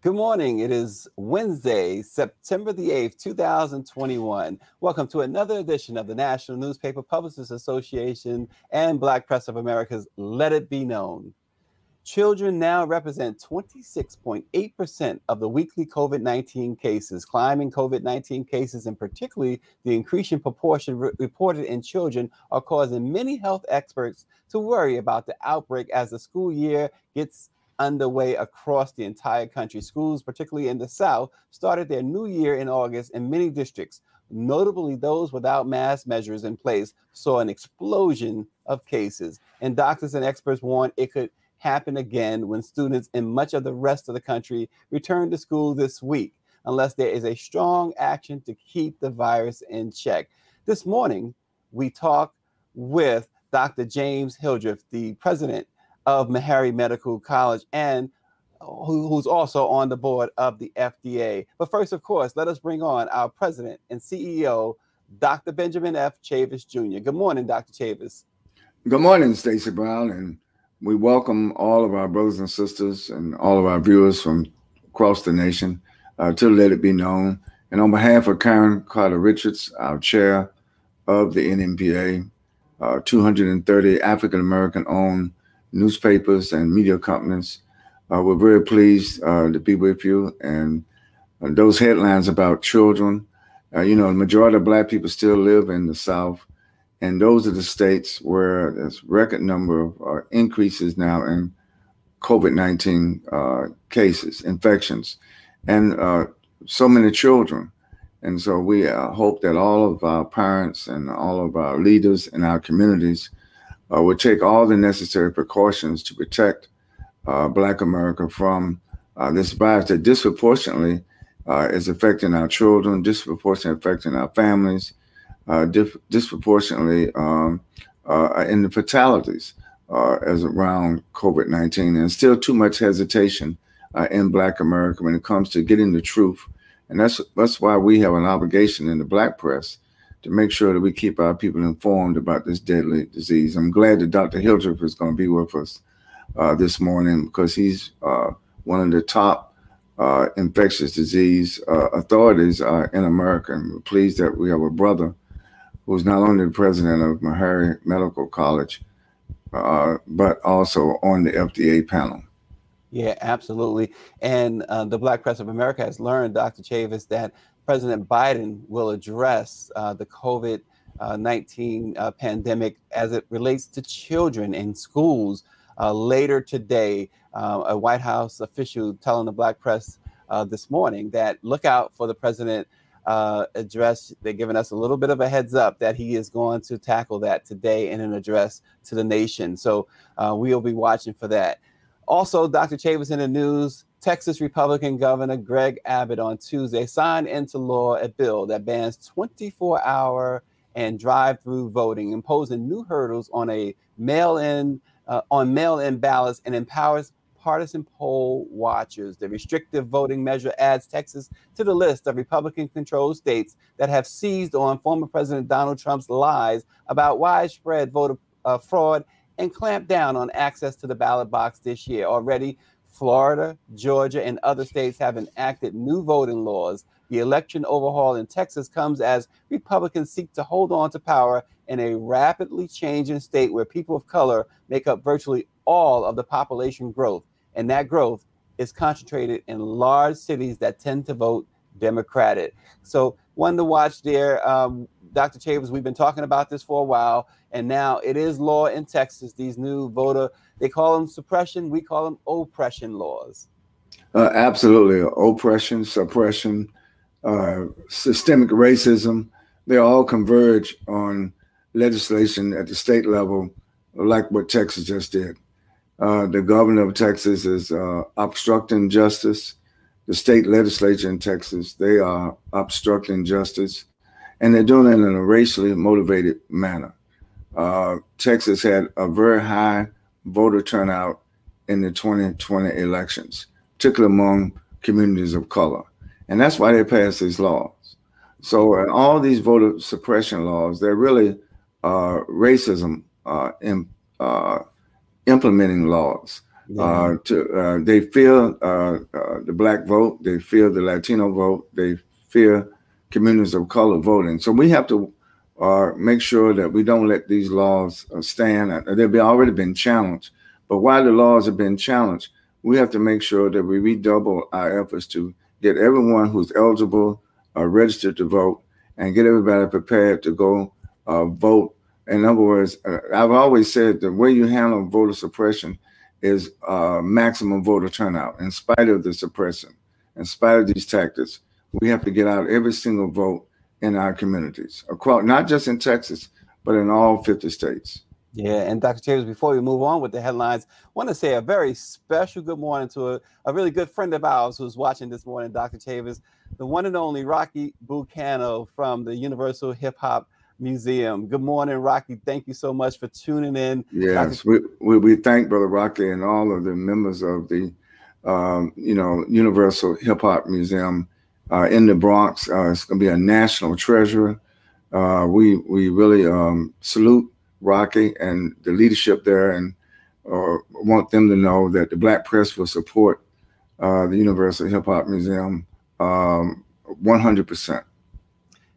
Good morning. It is Wednesday, September the 8th, 2021. Welcome to another edition of the National Newspaper Publishers Association and Black Press of America's Let It Be Known. Children now represent 26.8% of the weekly COVID 19 cases. Climbing COVID 19 cases, and particularly the increasing proportion re- reported in children, are causing many health experts to worry about the outbreak as the school year gets underway across the entire country. Schools, particularly in the South, started their new year in August in many districts. Notably, those without mask measures in place saw an explosion of cases. And doctors and experts warn it could happen again when students in much of the rest of the country return to school this week, unless there is a strong action to keep the virus in check. This morning, we talk with Dr. James Hildreth, the president of Meharry Medical College and who, who's also on the board of the FDA. But first, of course, let us bring on our president and CEO, Dr. Benjamin F. Chavis Jr. Good morning, Dr. Chavis. Good morning, Stacey Brown, and we welcome all of our brothers and sisters and all of our viewers from across the nation uh, to let it be known. And on behalf of Karen Carter Richards, our chair of the NNPA, uh, 230 African American owned newspapers and media companies. Uh, we're very pleased uh, to be with you. And uh, those headlines about children, uh, you know, the majority of Black people still live in the South. And those are the states where there's record number of uh, increases now in COVID 19 uh, cases, infections, and so many children. And so we hope that all of our parents and all of our leaders in our communities uh, will take all the necessary precautions to protect uh, Black America from uh, this virus that disproportionately uh, is affecting our children, disproportionately affecting our families, uh, dif- disproportionately um, uh, in the fatalities as around COVID 19. And still too much hesitation in Black America when it comes to getting the truth. And that's, that's why we have an obligation in the Black press to make sure that we keep our people informed about this deadly disease. I'm glad that Dr. Hildreth is going to be with us uh, this morning because he's uh, one of the top uh, infectious disease uh, authorities uh, in America. And we're pleased that we have a brother who's not only the president of Meharry Medical College, uh, but also on the FDA panel. Yeah, absolutely. And the Black Press of America has learned, Dr. Chavis, that President Biden will address uh, the COVID uh, 19 uh, pandemic as it relates to children in schools uh, later today. Uh, a White House official telling the Black press this morning that look out for the president address. They're giving us a little bit of a heads up that he is going to tackle that today in an address to the nation. So we'll be watching for that. Also, Dr. Chavis in the news Texas Republican Governor Greg Abbott on Tuesday signed into law a bill that bans 24 hour and drive through voting, imposing new hurdles on a mail in uh, on mail in ballots and empowers partisan poll watchers. The restrictive voting measure adds Texas to the list of Republican controlled states that have seized on former President Donald Trump's lies about widespread voter uh, fraud and clamped down on access to the ballot box this year. Already, Florida, Georgia, and other states have enacted new voting laws. The election overhaul in Texas comes as Republicans seek to hold on to power in a rapidly changing state where people of color make up virtually all of the population growth. And that growth is concentrated in large cities that tend to vote Democratic. So, one to watch there. Um, Dr. Chavis, we've been talking about this for a while, and now it is law in Texas. These new voter, they call them suppression, we call them oppression laws. Uh, absolutely, oppression, suppression, uh, systemic racism. They all converge on legislation at the state level, like what Texas just did. Uh, the governor of Texas is uh, obstructing justice. The state legislature in Texas, they are obstructing justice and they're doing it in a racially motivated manner. Uh, Texas had a very high voter turnout in the 2020 elections, particularly among communities of color. And that's why they passed these laws. So, uh, all these voter suppression laws, they're really uh, racism uh, in, uh, implementing laws. Yeah. Uh, to uh, they fear uh, uh, the black vote, they fear the Latino vote, they fear communities of color voting. So we have to uh, make sure that we don't let these laws stand. They've been, already been challenged, but while the laws have been challenged, we have to make sure that we redouble our efforts to get everyone who's eligible registered to vote and get everybody prepared to go vote in other words, uh, I've always said the way you handle voter suppression is uh, maximum voter turnout. In spite of the suppression, in spite of these tactics, we have to get out every single vote in our communities, across not just in Texas, but in all 50 states. Yeah, and Dr. Chavis, before we move on with the headlines, I want to say a very special good morning to a, a really good friend of ours who's watching this morning, Dr. Chavis, the one and only Rocky Bucano from the Universal Hip Hop Museum. Good morning, Rocky. Thank you so much for tuning in. Yes, we, we, we, thank Brother Rocky and all of the members of the, um, you know, Universal Hip Hop Museum in the Bronx. Uh, it's going to be a national treasure. Uh, we we really um, salute Rocky and the leadership there, and uh, want them to know that the Black press will support uh, the Universal Hip Hop Museum um, 100%.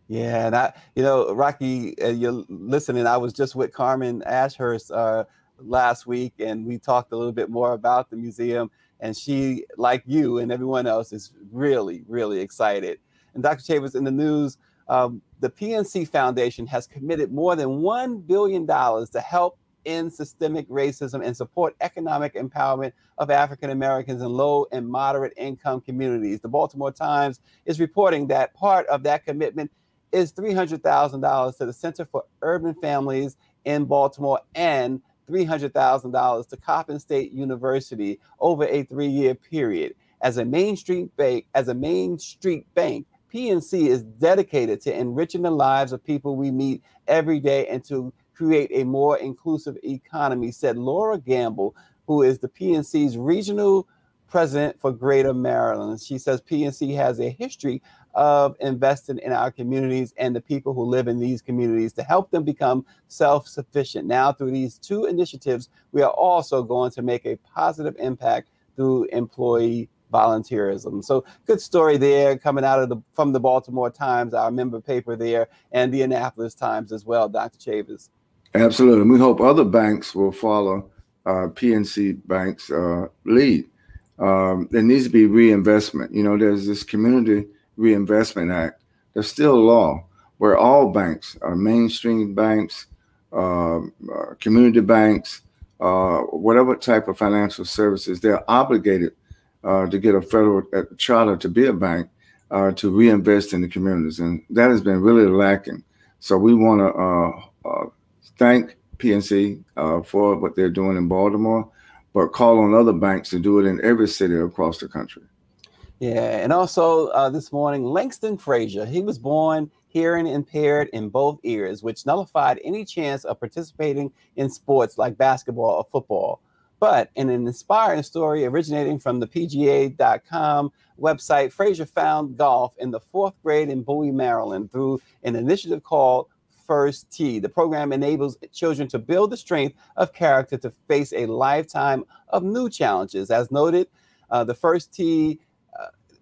Yeah, and I, you know, Rocky, uh, you're listening. I was just with Carmen Ashhurst uh, last week, and we talked a little bit more about the museum. And she, like you and everyone else, is really, really excited. And Dr. Chavis, in the news, um, the PNC Foundation has committed more than $1 billion to help end systemic racism and support economic empowerment of African Americans in low and moderate income communities. The Baltimore Times is reporting that part of that commitment is $300,000 to the Center for Urban Families in Baltimore and $300,000 to Coppin State University over a three-year period. As a Main Street bank, as a Main Street bank, PNC is dedicated to enriching the lives of people we meet every day and to create a more inclusive economy, said Laura Gamble, who is the PNC's regional president for Greater Maryland. She says PNC has a history of investing in our communities and the people who live in these communities to help them become self sufficient. Now, through these two initiatives, we are also going to make a positive impact through employee volunteerism. So good story there coming out of the from the Baltimore Times, our member paper there, and the Annapolis Times as well, Dr. Chavis. Absolutely. We hope other banks will follow uh, PNC Bank's uh, lead. Um, there needs to be reinvestment. You know, there's this community Reinvestment Act, there's still a law where all banks, uh, mainstream banks, uh, uh, community banks, uh, whatever type of financial services, they're obligated uh, to get a federal uh, charter to be a bank to reinvest in the communities. And that has been really lacking. So we want to thank PNC for what they're doing in Baltimore, but call on other banks to do it in every city across the country. Yeah, and also uh, this morning, Langston Frazier, he was born hearing impaired in both ears, which nullified any chance of participating in sports like basketball or football. But in an inspiring story originating from the PGA.com website, Frazier found golf in the fourth grade in Bowie, Maryland through an initiative called First Tee. The program enables children to build the strength of character to face a lifetime of new challenges. As noted, uh, the First Tee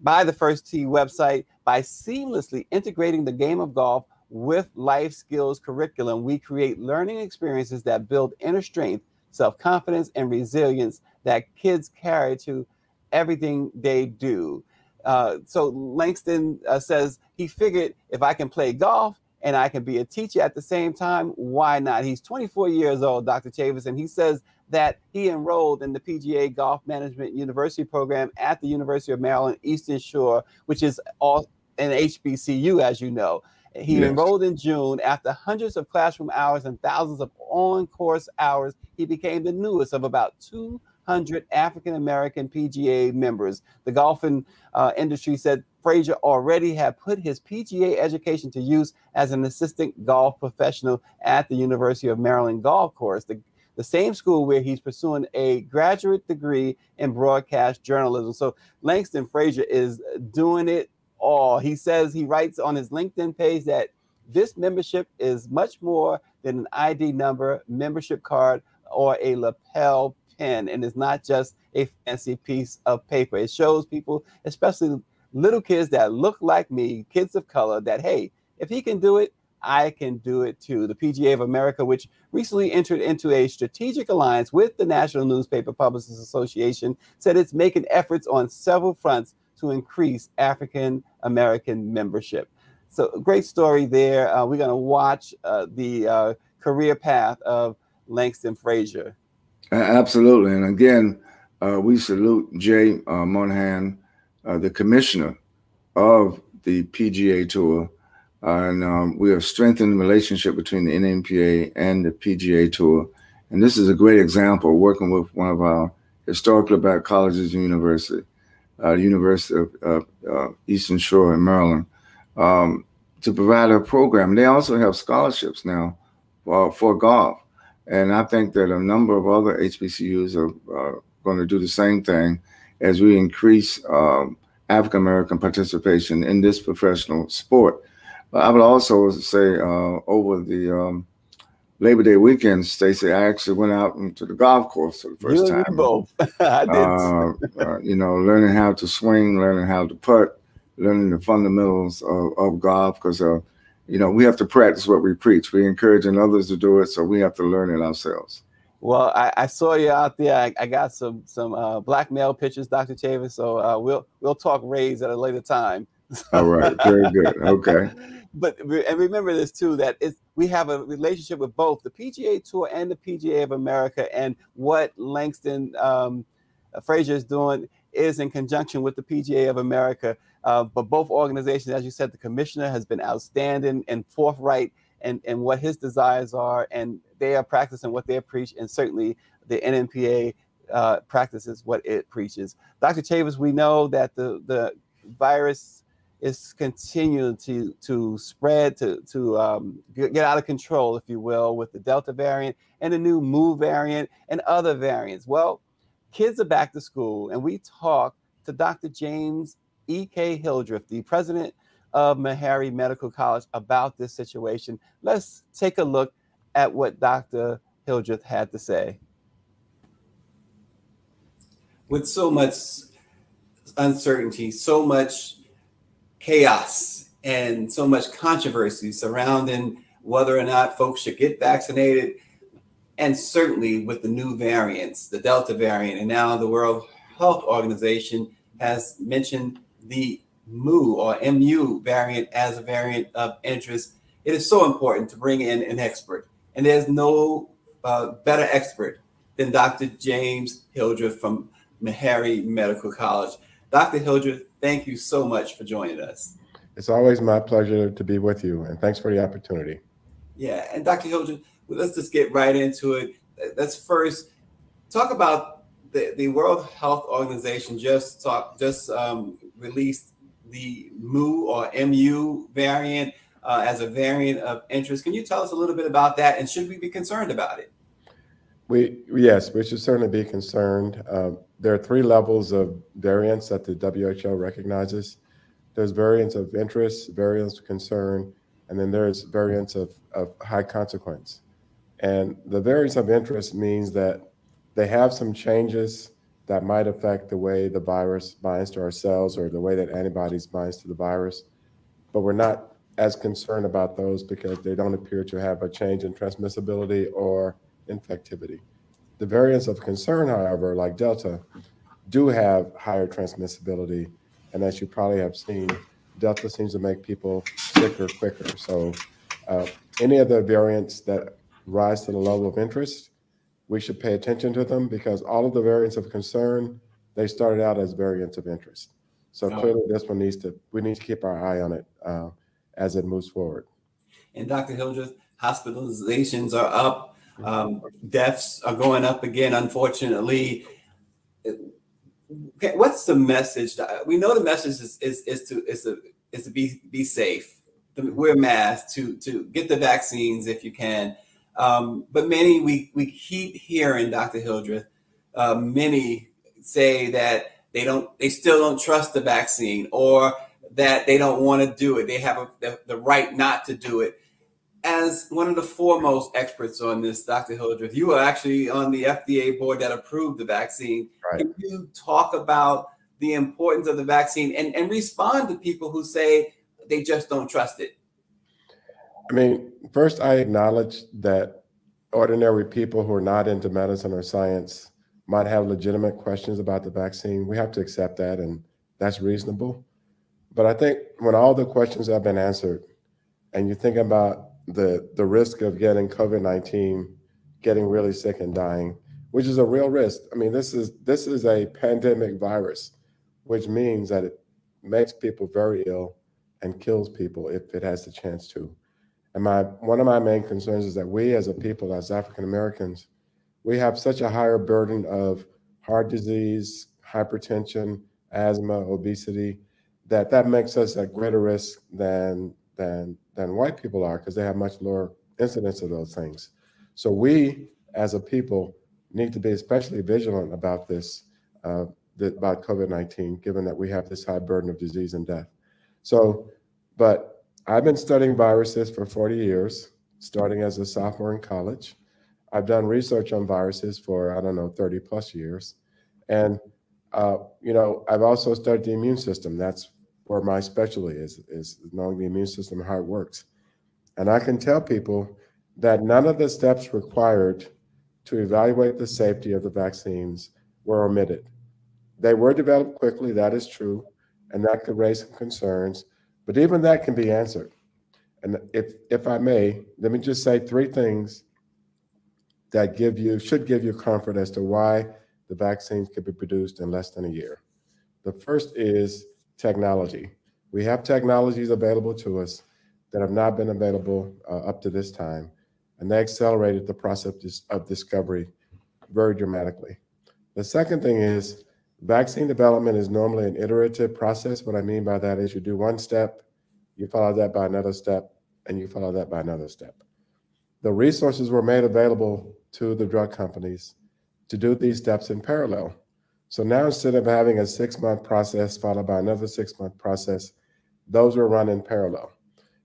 by the First Tee website by seamlessly integrating the game of golf with life skills curriculum. We create learning experiences that build inner strength, self confidence, and resilience that kids carry to everything they do. Uh, so Langston uh, says he figured if I can play golf and I can be a teacher at the same time, why not? He's 24 years old, Dr. Chavis, and he says that he enrolled in the PGA Golf Management University program at the University of Maryland Eastern Shore, which is all an HBCU, as you know. He yes. enrolled in June. After hundreds of classroom hours and thousands of on course hours, he became the newest of about 200 African American PGA members. The golfing uh, industry said Frazier already had put his PGA education to use as an assistant golf professional at the University of Maryland Golf Course. The the same school where he's pursuing a graduate degree in broadcast journalism. So Langston Frazier is doing it all. He says he writes on his LinkedIn page that this membership is much more than an ID number, membership card, or a lapel pin, and it's not just a fancy piece of paper. It shows people, especially little kids that look like me, kids of color, that hey, if he can do it, I can do it too. The PGA of America, which recently entered into a strategic alliance with the National Newspaper Publishers Association, said it's making efforts on several fronts to increase African American membership. So, great story there. Uh, we're going to watch uh, the uh, career path of Langston Frazier. Absolutely. And again, uh, we salute Jay uh, Monahan, uh, the commissioner of the PGA Tour. And um, we have strengthened the relationship between the NNPA and the PGA Tour. And this is a great example working with one of our historically black colleges and university, uh, University of uh, Eastern Shore in Maryland, um, to provide a program. They also have scholarships now for, for golf. And I think that a number of other HBCUs are uh, going to do the same thing as we increase um, African American participation in this professional sport. I would also say uh, over the um, Labor Day weekend, Stacy, I actually went out into the golf course for the first you time. both. I did. Uh, uh, you know, learning how to swing, learning how to putt, learning the fundamentals of, of golf because uh, you know, we have to practice what we preach. We're encouraging others to do it, so we have to learn it ourselves. Well, I, I saw you out there. I, I got some some uh, black male pictures, Dr. Chavis. So uh, we'll we'll talk Rays at a later time. All right, very good. Okay. but and remember this too that we have a relationship with both the PGA Tour and the PGA of America, and what Langston um, Frazier is doing is in conjunction with the PGA of America. Uh, but both organizations, as you said, the commissioner has been outstanding and forthright and, and what his desires are, and they are practicing what they preach, and certainly the NNPA uh, practices what it preaches. Dr. Chavis, we know that the, the virus is continuing to, to spread, to, to um, get out of control, if you will, with the Delta variant and the new Mu variant and other variants. Well, kids are back to school, and we talked to Dr. James E.K. Hildreth, the president of Meharry Medical College, about this situation. Let's take a look at what Dr. Hildreth had to say. With so much uncertainty, so much chaos, and so much controversy surrounding whether or not folks should get vaccinated, and certainly with the new variants, the Delta variant, and now the World Health Organization has mentioned the MU or MU variant as a variant of interest, it is so important to bring in an expert. And there's no uh, better expert than Dr. James Hildreth from Meharry Medical College. Dr. Hildreth, thank you so much for joining us. It's always my pleasure to be with you, and thanks for the opportunity. Yeah, and Dr. Hildreth, let's just get right into it. Let's first talk about the, the World Health Organization just talk just um, released the MU or MU variant uh, as a variant of interest. Can you tell us a little bit about that, and should we be concerned about it? We yes, we should certainly be concerned. Uh, there are three levels of variants that the WHO recognizes. There's variants of interest, variants of concern, and then there's variants of, of high consequence. And the variants of interest means that they have some changes that might affect the way the virus binds to our cells or the way that antibodies binds to the virus. But we're not as concerned about those because they don't appear to have a change in transmissibility or infectivity. The variants of concern, however, like Delta, do have higher transmissibility. And as you probably have seen, Delta seems to make people sicker quicker. So uh, any of the variants that rise to the level of interest we should pay attention to them because all of the variants of concern, they started out as variants of interest. So oh. clearly this one needs to, we need to keep our eye on it uh, as it moves forward. And Dr. Hildreth, hospitalizations are up, um, deaths are going up again, unfortunately. Okay, what's the message? We know the message is, is, is to is to is to be be safe, wear masks, to to get the vaccines if you can. Um, but many, we, we keep hearing, Dr. Hildreth, uh, many say that they don't, they still don't trust the vaccine or that they don't want to do it. They have a, the, the right not to do it. As one of the foremost experts on this, Dr. Hildreth, you are actually on the FDA board that approved the vaccine. Right. Can you talk about the importance of the vaccine and, and respond to people who say they just don't trust it? I mean, first, I acknowledge that ordinary people who are not into medicine or science might have legitimate questions about the vaccine. We have to accept that, and that's reasonable. But I think when all the questions have been answered, and you think about the the risk of getting COVID nineteen, getting really sick and dying, which is a real risk. I mean, this is this is a pandemic virus, which means that it makes people very ill and kills people if it has the chance to. And my one of my main concerns is that we as a people, as African Americans, we have such a higher burden of heart disease, hypertension, asthma, obesity, that that makes us at greater risk than than than white people are because they have much lower incidence of those things. So we, as a people, need to be especially vigilant about this, uh, about COVID-19, given that we have this high burden of disease and death. So, but I've been studying viruses for 40 years, starting as a sophomore in college. I've done research on viruses for, I don't know, 30 plus years. And, uh, you know, I've also studied the immune system. That's where my specialty is, is knowing the immune system, how it works. And I can tell people that none of the steps required to evaluate the safety of the vaccines were omitted. They were developed quickly, that is true, and that could raise some concerns, but even that can be answered. And if, if I may, let me just say three things that give you should give you comfort as to why the vaccines could be produced in less than a year. The first is technology. We have technologies available to us that have not been available uh, up to this time, and they accelerated the process of discovery very dramatically. The second thing is vaccine development is normally an iterative process. What I mean by that is you do one step, you follow that by another step, and you follow that by another step. The resources were made available to the drug companies to do these steps in parallel. So now instead of having a six month process followed by another six month process, those were run in parallel.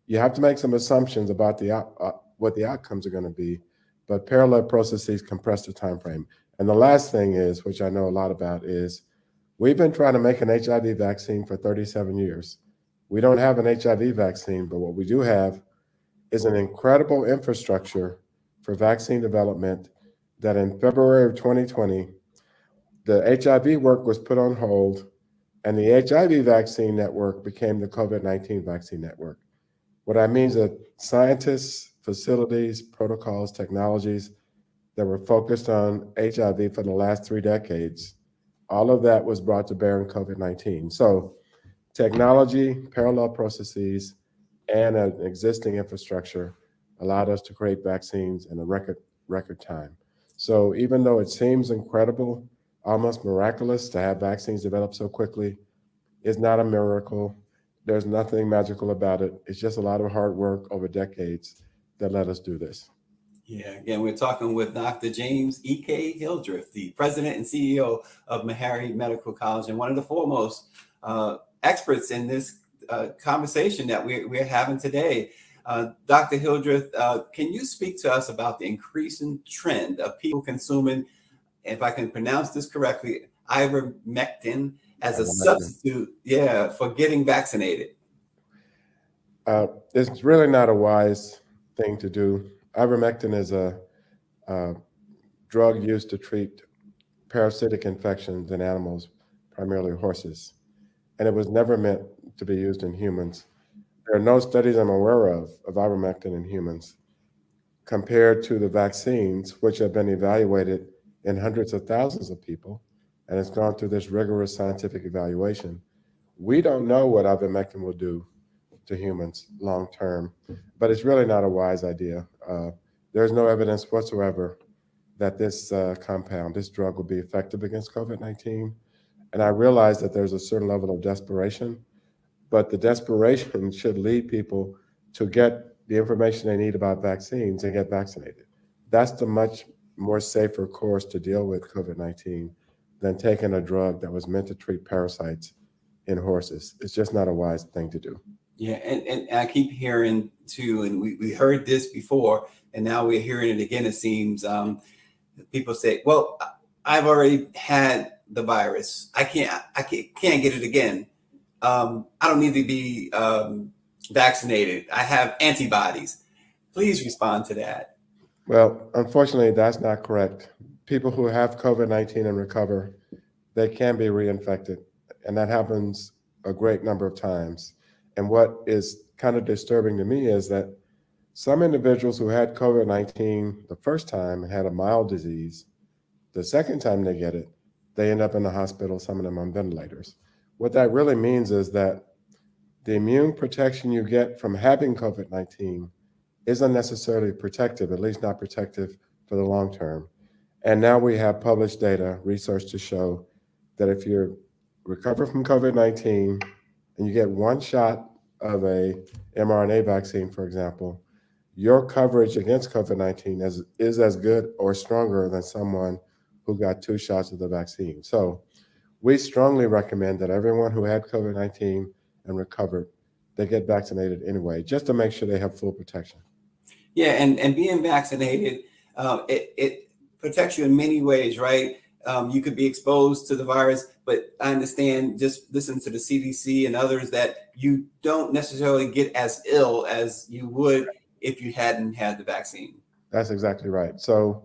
You have to make some assumptions about the uh, what the outcomes are going to be, but parallel processes compress the time frame. And the last thing is, which I know a lot about, is we've been trying to make an HIV vaccine for 37 years. We don't have an HIV vaccine, but what we do have is an incredible infrastructure for vaccine development that in February of 2020, the HIV work was put on hold and the HIV vaccine network became the COVID 19 vaccine network. What I mean is that scientists, facilities, protocols, technologies that were focused on HIV for the last three decades, all of that was brought to bear in COVID 19. So, technology, parallel processes, and an existing infrastructure allowed us to create vaccines in a record record time. So even though it seems incredible, almost miraculous to have vaccines developed so quickly, it's not a miracle. There's nothing magical about it. It's just a lot of hard work over decades that let us do this. Yeah, again, we're talking with Dr. James E.K. Hildreth, the president and CEO of Meharry Medical College, and one of the foremost uh, experts in this uh, conversation that we're, we're having today. Uh, Dr. Hildreth, uh, can you speak to us about the increasing trend of people consuming, if I can pronounce this correctly, ivermectin as a substitute, yeah, for getting vaccinated? Uh, it's really not a wise thing to do. Ivermectin is a, a drug used to treat parasitic infections in animals, primarily horses, and it was never meant to be used in humans. There are no studies I'm aware of of ivermectin in humans compared to the vaccines, which have been evaluated in hundreds of thousands of people, and it's gone through this rigorous scientific evaluation. We don't know what ivermectin will do to humans long term, but it's really not a wise idea. Uh, there's no evidence whatsoever that this uh, compound, this drug, will be effective against COVID 19. And I realize that there's a certain level of desperation but the desperation should lead people to get the information they need about vaccines and get vaccinated. That's the much more safer course to deal with COVID 19 than taking a drug that was meant to treat parasites in horses. It's just not a wise thing to do. Yeah, and, and I keep hearing too, and we, we heard this before, and now we're hearing it again, it seems. Um, people say, well, I've already had the virus. I can't I can't, can't get it again. Um, I don't need to be um, vaccinated. I have antibodies. Please respond to that. Well, unfortunately, that's not correct. People who have COVID 19 and recover, they can be reinfected. And that happens a great number of times. And what is kind of disturbing to me is that some individuals who had COVID 19 the first time and had a mild disease, the second time they get it, they end up in the hospital, some of them on ventilators. What that really means is that the immune protection you get from having COVID 19 isn't necessarily protective, at least not protective for the long term. And now we have published data, research to show that if you recover from COVID 19 and you get one shot of a mRNA vaccine, for example, your coverage against COVID 19 is, is as good or stronger than someone who got two shots of the vaccine. So we strongly recommend that everyone who had COVID 19 and recovered, they get vaccinated anyway, just to make sure they have full protection. Yeah, and, and being vaccinated, uh, it, it protects you in many ways, right? Um, you could be exposed to the virus, but I understand just listen to the CDC and others that you don't necessarily get as ill as you would if you hadn't had the vaccine. That's exactly right. So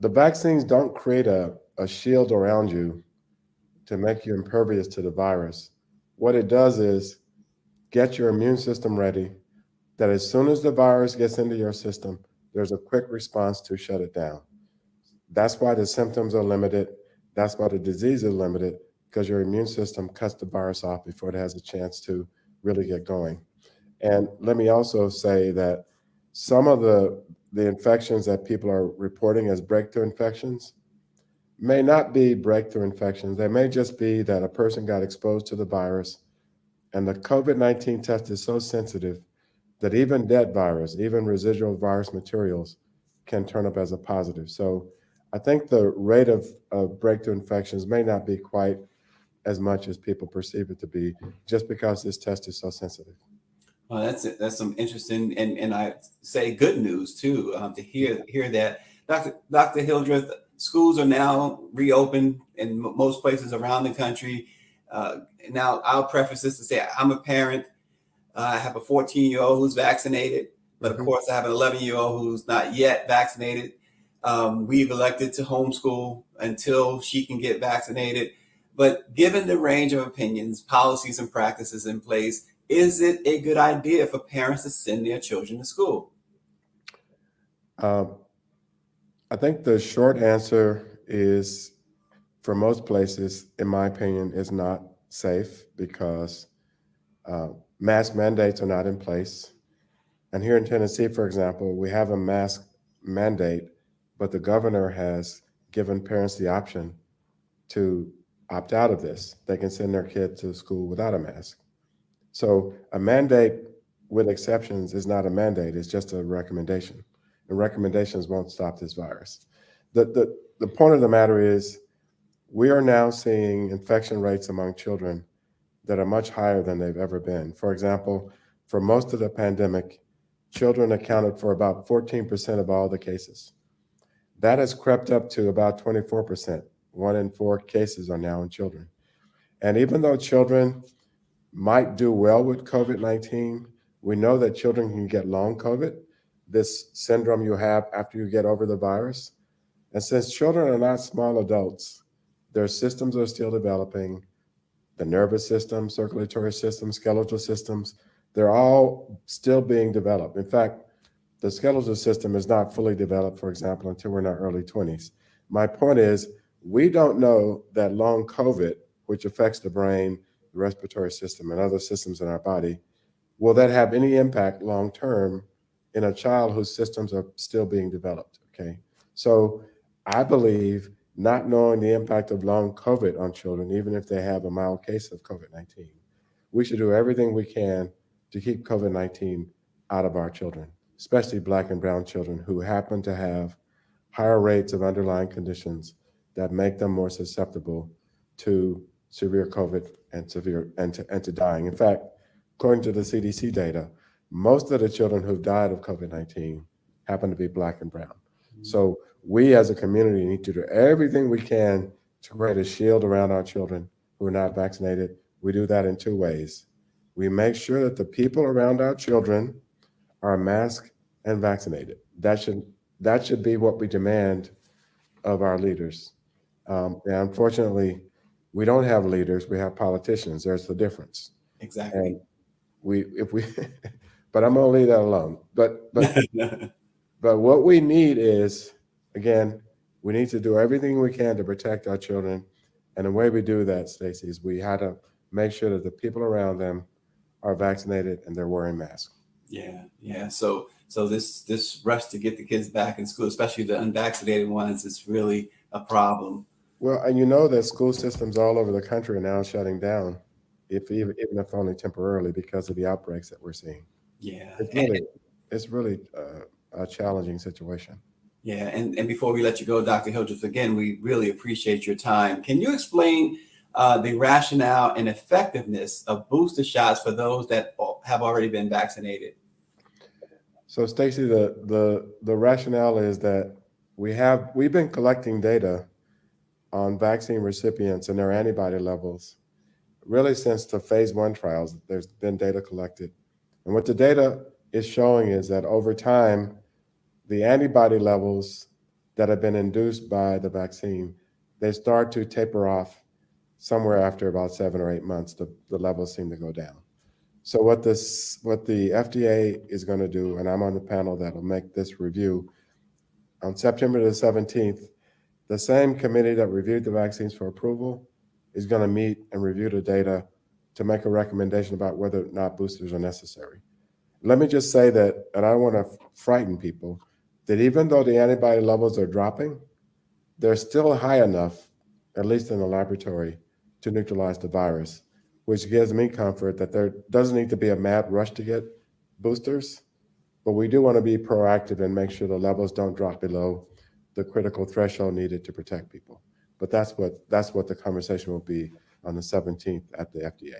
the vaccines don't create a, a shield around you to make you impervious to the virus. What it does is get your immune system ready that as soon as the virus gets into your system, there's a quick response to shut it down. That's why the symptoms are limited. That's why the disease is limited because your immune system cuts the virus off before it has a chance to really get going. And let me also say that some of the, the infections that people are reporting as breakthrough infections may not be breakthrough infections. They may just be that a person got exposed to the virus and the COVID 19 test is so sensitive that even dead virus, even residual virus materials can turn up as a positive. So I think the rate of, of breakthrough infections may not be quite as much as people perceive it to be just because this test is so sensitive. Well, that's it. That's some interesting and, and I say good news too um, to hear hear that. Dr. Dr. Hildreth, schools are now reopened in most places around the country. Uh, now, I'll preface this to say I'm a parent. Uh, I have a 14 year old who's vaccinated, but of mm-hmm. course, I have an 11 year old who's not yet vaccinated. Um, we've elected to homeschool until she can get vaccinated. But given the range of opinions, policies, and practices in place, is it a good idea for parents to send their children to school? Uh, I think the short answer is for most places, in my opinion, is not safe because uh, mask mandates are not in place. And here in Tennessee, for example, we have a mask mandate, but the governor has given parents the option to opt out of this. They can send their kid to school without a mask. So a mandate with exceptions is not a mandate, it's just a recommendation. And recommendations won't stop this virus. The, the, the point of the matter is we are now seeing infection rates among children that are much higher than they've ever been. For example, for most of the pandemic, children accounted for about 14% of all the cases. That has crept up to about 24%. One in four cases are now in children. And even though children might do well with COVID 19. We know that children can get long COVID, this syndrome you have after you get over the virus. And since children are not small adults, their systems are still developing the nervous system, circulatory system, skeletal systems, they're all still being developed. In fact, the skeletal system is not fully developed, for example, until we're in our early 20s. My point is, we don't know that long COVID, which affects the brain, the respiratory system, and other systems in our body, will that have any impact long term in a child whose systems are still being developed? Okay. So I believe not knowing the impact of long COVID on children, even if they have a mild case of COVID 19, we should do everything we can to keep COVID 19 out of our children, especially Black and Brown children who happen to have higher rates of underlying conditions that make them more susceptible to severe COVID and severe and to, and to dying. In fact, according to the CDC data, most of the children who've died of COVID 19 happen to be Black and Brown. So we as a community need to do everything we can to create a shield around our children who are not vaccinated. We do that in two ways. We make sure that the people around our children are masked and vaccinated. That should that should be what we demand of our leaders. Um, and unfortunately, we don't have leaders. We have politicians. There's the difference. Exactly. And we, if we, but I'm gonna leave that alone. But but but what we need is again, we need to do everything we can to protect our children. And the way we do that, Stacy, is we had to make sure that the people around them are vaccinated and they're wearing masks. Yeah, yeah. So so this this rush to get the kids back in school, especially the unvaccinated ones, is really a problem. Well, and you know that school systems all over the country are now shutting down, if even, even if only temporarily because of the outbreaks that we're seeing. Yeah, it's really it's really uh, a challenging situation. Yeah, and, and before we let you go, Dr. Hildreth, again, we really appreciate your time. Can you explain uh, the rationale and effectiveness of booster shots for those that have already been vaccinated? So, Stacy, the the the rationale is that we have we've been collecting data on vaccine recipients and their antibody levels really since the phase one trials. There's been data collected, and what the data is showing is that over time the antibody levels that have been induced by the vaccine, they start to taper off somewhere after about seven or eight months. The, the levels seem to go down. So what this, what the FDA is going to do, and I'm on the panel that'll make this review on September the 17th. The same committee that reviewed the vaccines for approval is going to meet and review the data to make a recommendation about whether or not boosters are necessary. Let me just say that, and I don't want to frighten people, that even though the antibody levels are dropping, they're still high enough, at least in the laboratory, to neutralize the virus, which gives me comfort that there doesn't need to be a mad rush to get boosters, but we do want to be proactive and make sure the levels don't drop below the critical threshold needed to protect people. But that's what that's what the conversation will be on the 17th at the FDA.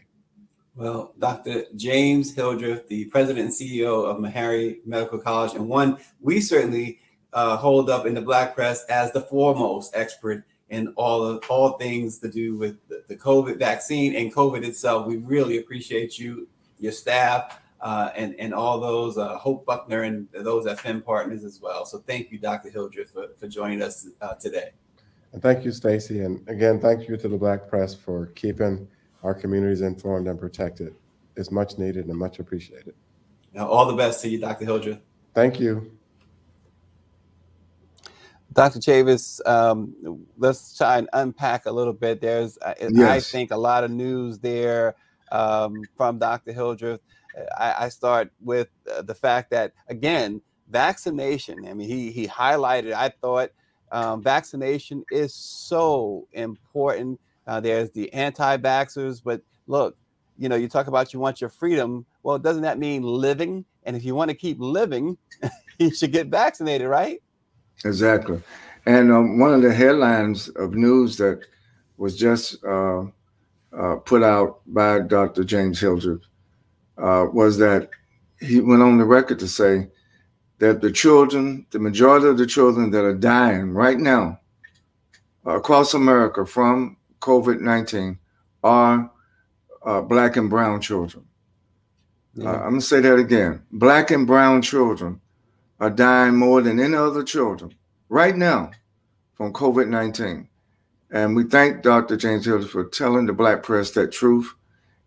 Well, Dr. James Hildreth, the president and CEO of Meharry Medical College, and one we certainly uh, hold up in the Black press as the foremost expert in all of all things to do with the, the COVID vaccine and COVID itself. We really appreciate you, your staff, uh, and and all those uh, Hope Buckner and those at Finn Partners as well. So thank you, Dr. Hildreth, for, for joining us uh, today. And thank you, Stacy, and again, thank you to the Black press for keeping our communities informed and protected is much needed and much appreciated. Now, all the best to you, Dr. Hildreth. Thank you. Dr. Chavis, um, let's try and unpack a little bit. There's, uh, yes. I think, a lot of news there um, from Dr. Hildreth. I, I start with uh, the fact that, again, vaccination. I mean, he he highlighted. I thought um, vaccination is so important uh, there's the anti-vaxxers, but look, you know, you talk about you want your freedom. Well, doesn't that mean living? And if you want to keep living, you should get vaccinated, right? Exactly. And um, one of the headlines of news that was just uh, uh, put out by Dr. James Hildreth uh, was that he went on the record to say that the children, the majority of the children that are dying right now across America from COVID 19 are uh, black and brown children. Yeah. Uh, I'm going to say that again. Black and brown children are dying more than any other children right now from COVID 19. And we thank Dr. James Hill for telling the Black press that truth.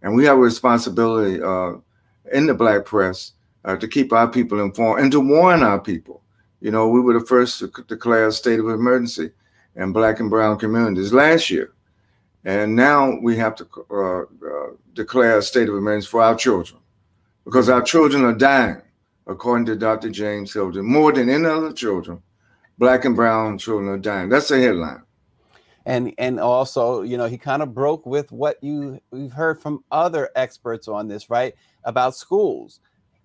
And we have a responsibility uh, in the Black press uh, to keep our people informed and to warn our people. You know, we were the first to declare a state of emergency in Black and Brown communities last year. And now we have to uh, uh, declare a state of emergency for our children because our children are dying, according to Dr. James Hildreth, more than any other children. Black and brown children are dying. That's the headline. And and also, you know, he kind of broke with what you we've heard from other experts on this, right? About schools.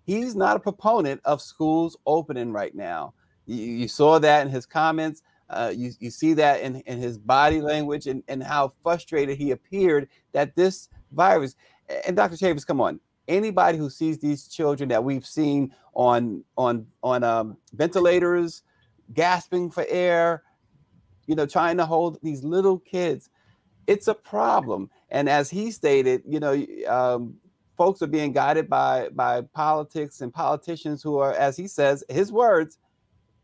He's not a proponent of schools opening right now. You, you saw that in his comments. Uh, you, you see that in, in his body language and, and how frustrated he appeared that this virus. And Dr. Chavis, come on, anybody who sees these children that we've seen on on on um, ventilators, gasping for air, you know, trying to hold these little kids, it's a problem. And as he stated, you know, um, folks are being guided by by politics and politicians who are, as he says, his words,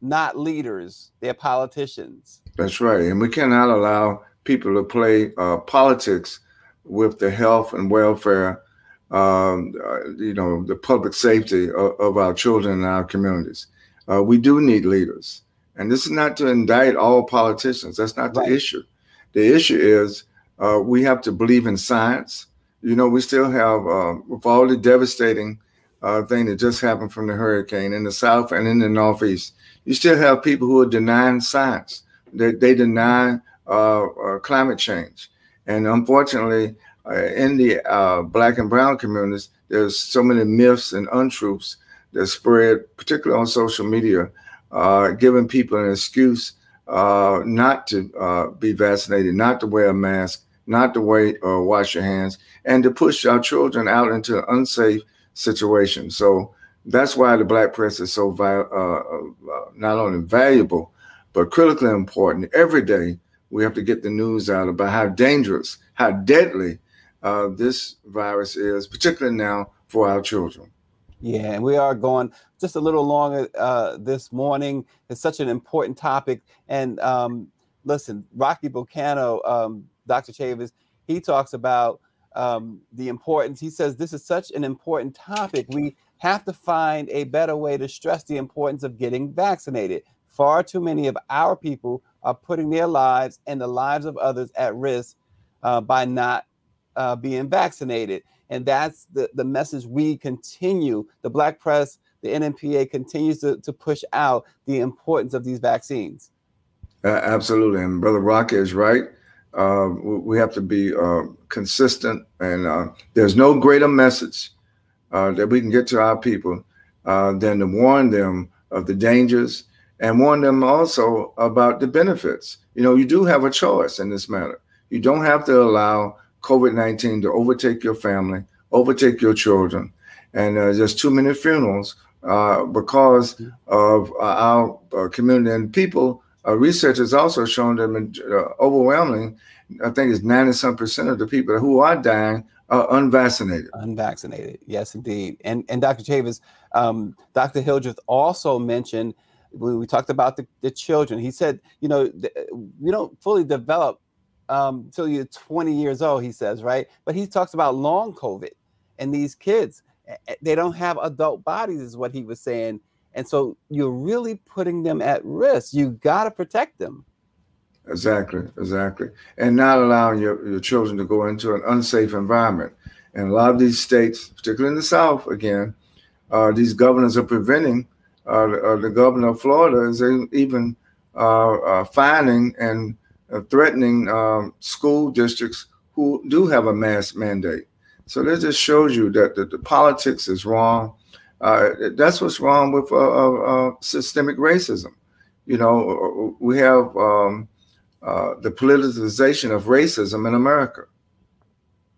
not leaders. They're politicians. That's right, and we cannot allow people to play uh, politics with the health and welfare, um, uh, you know, the public safety of, of, our children and our communities. Uh, we do need leaders. And this is not to indict all politicians. That's not the right. issue. The issue is uh, we have to believe in science. You know, we still have, uh, with all the devastating uh, thing that just happened from the hurricane in the South and in the Northeast, you still have people who are denying science. They, they deny climate change. And unfortunately, uh, in the uh, black and brown communities, there's so many myths and untruths that spread, particularly on social media, uh, giving people an excuse uh, not to uh, be vaccinated, not to wear a mask, not to wait or wash your hands, and to push our children out into unsafe situation. So that's why the black press is so uh, not only valuable, but critically important every day we have to get the news out about how dangerous, how deadly uh, this virus is, particularly now for our children. Yeah, and we are going just a little longer uh, this morning. It's such an important topic. And um, listen, Rocky Bucano, um, Dr. Chavis, he talks about um, the importance. He says this is such an important topic. We have to find a better way to stress the importance of getting vaccinated. Far too many of our people are putting their lives and the lives of others at risk uh, by not uh, being vaccinated. And that's the, the message we continue. The Black press, the NNPA continues to, to push out the importance of these vaccines. Uh, absolutely. And Brother Rock is right. Uh, we have to be uh, consistent, and uh, there's no greater message uh, that we can get to our people uh, than to warn them of the dangers and warn them also about the benefits. You know, you do have a choice in this matter. You don't have to allow COVID 19 to overtake your family, overtake your children. And uh, there's too many funerals uh, because of uh, our uh, community. And people, uh, research has also shown that uh, overwhelmingly, I think it's 90 some percent of the people who are dying are unvaccinated. Unvaccinated, yes, indeed. And, and Dr. Chavis, um, Dr. Hildreth also mentioned we, we talked about the, the children. He said, you know, th- we don't fully develop um, until you're 20 years old, he says, right? But he talks about long COVID and these kids, they don't have adult bodies, is what he was saying. And so you're really putting them at risk. You got to protect them. Exactly, exactly. And not allowing your, your children to go into an unsafe environment. And a lot of these states, particularly in the South, again, uh, these governors are preventing uh, uh, the governor of Florida is even uh, uh, finding and threatening um, school districts who do have a mask mandate. So that just shows you that the, the politics is wrong. That's what's wrong with systemic racism. You know, we have um, the politicization of racism in America.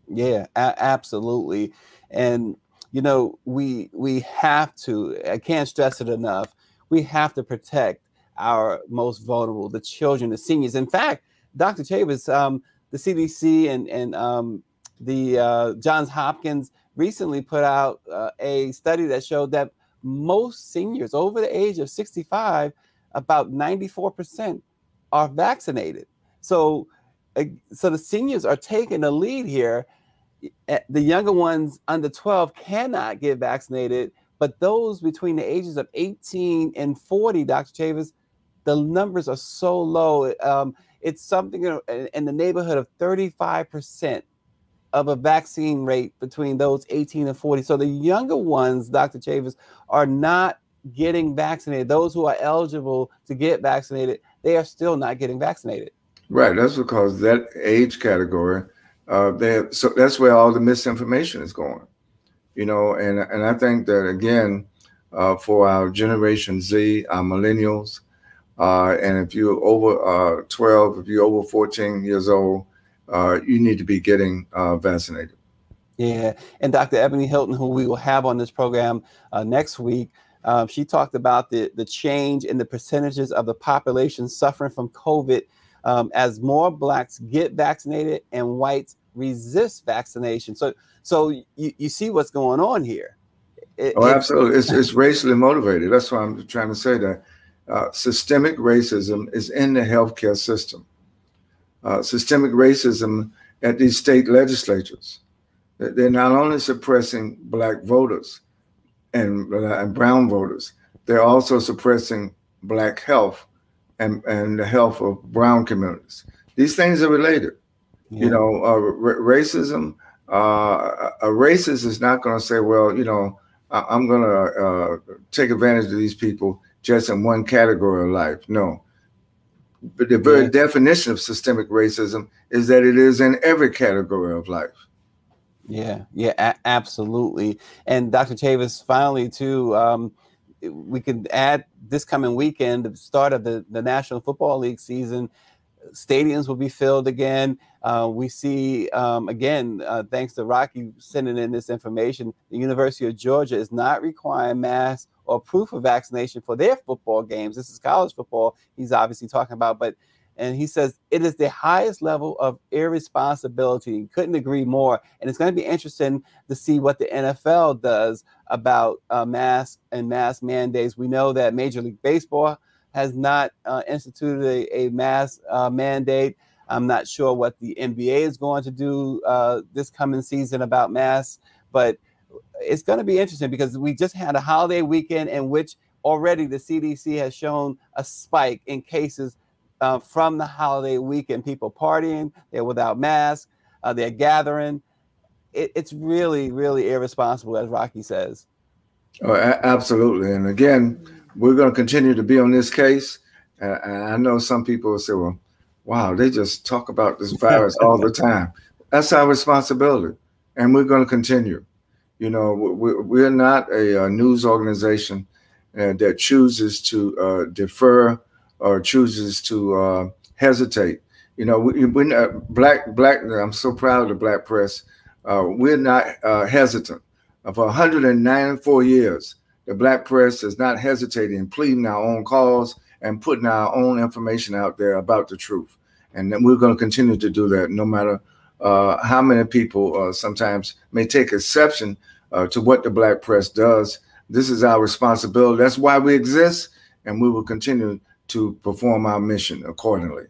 Yeah, absolutely. And you know, we we have to, I can't stress it enough, we have to protect our most vulnerable, the children, the seniors. In fact, Dr. Chavis, um, the CDC and, and um, the uh, Johns Hopkins recently put out uh, a study that showed that most seniors over the age of 65, about 94% are vaccinated. So, uh, so the seniors are taking the lead here Eh, the younger ones under 12 cannot get vaccinated, but those between the ages of 18 and 40, Dr. Chavis, the numbers are so low. Um, it's something in the neighborhood of 35% of a vaccine rate between those 18 and 40. So the younger ones, Dr. Chavis, are not getting vaccinated. Those who are eligible to get vaccinated, they are still not getting vaccinated. Right. That's because that age category uh, so that's where all the misinformation is going, you know. And and I think that again, uh, for our Generation Z, our millennials, uh, and if you're over uh, 12, if you're over 14 years old, uh, you need to be getting uh, vaccinated. Yeah, and Dr. Ebony Hilton, who we will have on this program uh, next week, um, she talked about the the change in the percentages of the population suffering from COVID um, as more blacks get vaccinated and whites resist vaccination. So, so you, you see what's going on here. It, oh, absolutely. It's, it's racially motivated. That's why I'm trying to say that uh, systemic racism is in the healthcare system. Uh, systemic racism at these state legislatures. They're not only suppressing black voters and, uh, and brown voters, they're also suppressing black health and, and the health of brown communities. These things are related. Yeah. You know, uh, racism, uh, a racist is not going to say, well, you know, I- am going to uh, take advantage of these people just in one category of life. No. But the very yeah. definition of systemic racism is that it is in every category of life. Yeah, yeah, a- absolutely. And Dr. Chavis, finally, too, um, we could add this coming weekend, the start of the, the National Football League season. Stadiums will be filled again. Uh, we see, um, again, uh, thanks to Rocky sending in this information, the University of Georgia is not requiring masks or proof of vaccination for their football games. This is college football he's obviously talking about, but and he says it is the highest level of irresponsibility. Couldn't agree more. And it's going to be interesting to see what the NFL does about uh, mask and mask mandates. We know that Major League Baseball has not uh, instituted a, a mask uh, mandate. I'm not sure what the NBA is going to do uh, this coming season about masks, but it's going to be interesting because we just had a holiday weekend in which already the CDC has shown a spike in cases uh, from the holiday weekend. People partying, they're without masks, uh, they're gathering. It, it's really, really irresponsible, as Rocky says. Oh, absolutely. And again, we're going to continue to be on this case. Uh, and I know some people will say, well, wow, they just talk about this virus all the time. That's our responsibility. And we're going to continue. You know, we're not a, news organization uh, that chooses to uh, defer or chooses to uh, hesitate. You know, we, we uh, black black. I'm so proud of the black press. Uh, we're not uh, hesitant. For 194 years, the black press is not hesitating in pleading our own cause and putting our own information out there about the truth. And we're going to continue to do that, no matter uh, how many people uh, sometimes may take exception to what the black press does. This is our responsibility. That's why we exist, and we will continue to perform our mission accordingly.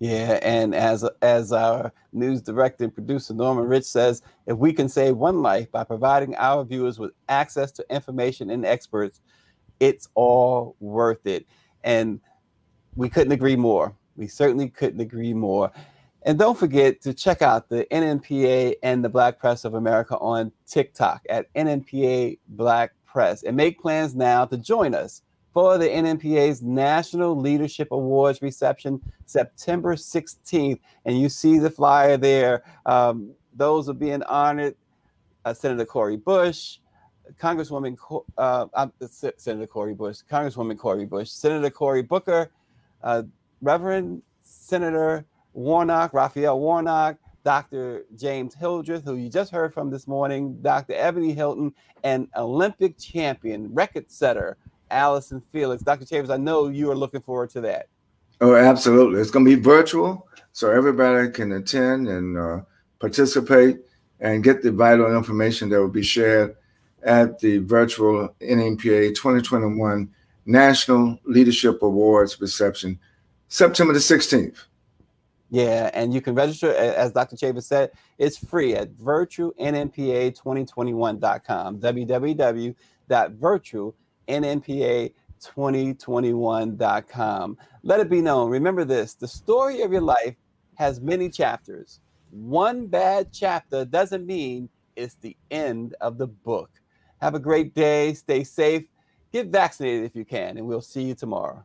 Yeah, and as as our news director and producer Norman Rich says, if we can save one life by providing our viewers with access to information and experts, it's all worth it. And we couldn't agree more. We certainly couldn't agree more. And don't forget to check out the NNPA and the Black Press of America on TikTok at NNPA Black Press and make plans now to join us for the NNPA's National Leadership Awards reception September 16th. And you see the flyer there. Um, those are being honored uh, Senator Cori Bush, Congresswoman, uh, Senator Cori Bush, Congresswoman Cori Bush, Senator Cory Booker, uh, Reverend Senator Warnock, Raphael Warnock, Dr. James Hildreth, who you just heard from this morning, Dr. Ebony Hilton, and Olympic champion, record setter, Allyson Felix. Dr. Chavis, I know you are looking forward to that. Oh, absolutely. It's going to be virtual, so everybody can attend and uh, participate and get the vital information that will be shared at the virtual NNPA 2021 National Leadership Awards reception, September the 16th. Yeah, and you can register, as Dr. Chavis said, it's free at virtualnnpa2021.com, www.virtual nnpa2021.com. Let it be known. Remember this the story of your life has many chapters. One bad chapter doesn't mean it's the end of the book. Have a great day. Stay safe. Get vaccinated if you can, and we'll see you tomorrow.